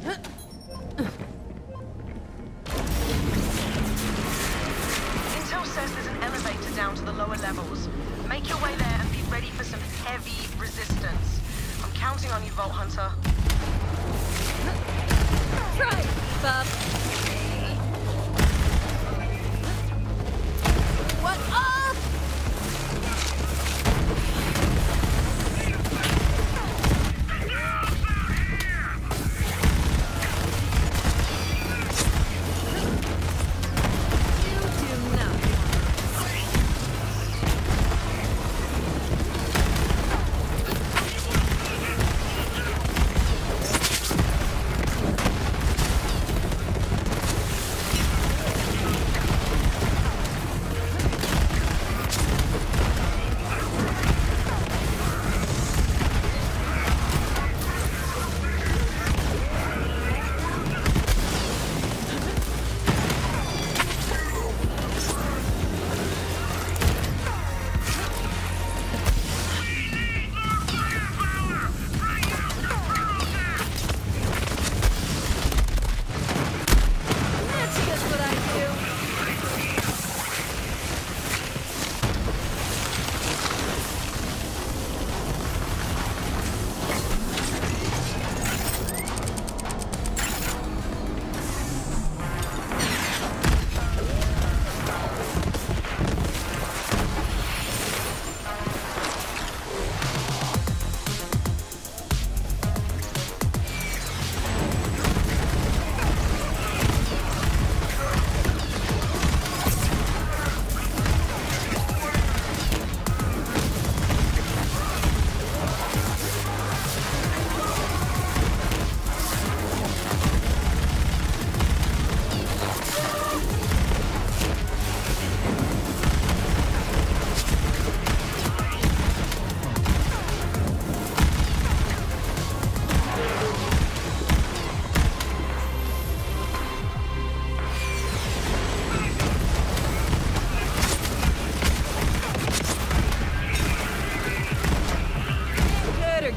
Intel says there's an elevator down to the lower levels. Make your way there and be ready for some heavy resistance. I'm counting on you, Vault Hunter.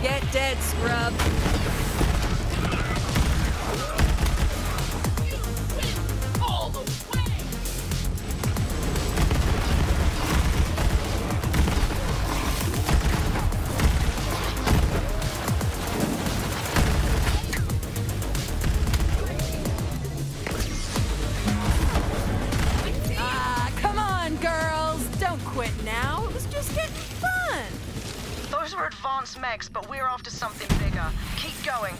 Get dead, scrub. Advanced mechs, but we're after something bigger. Keep going.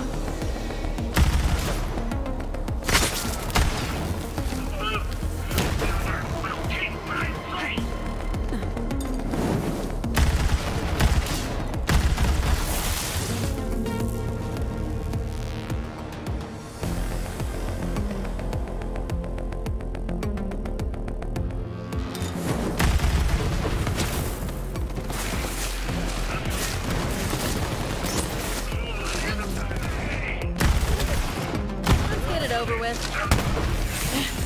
了。Over with.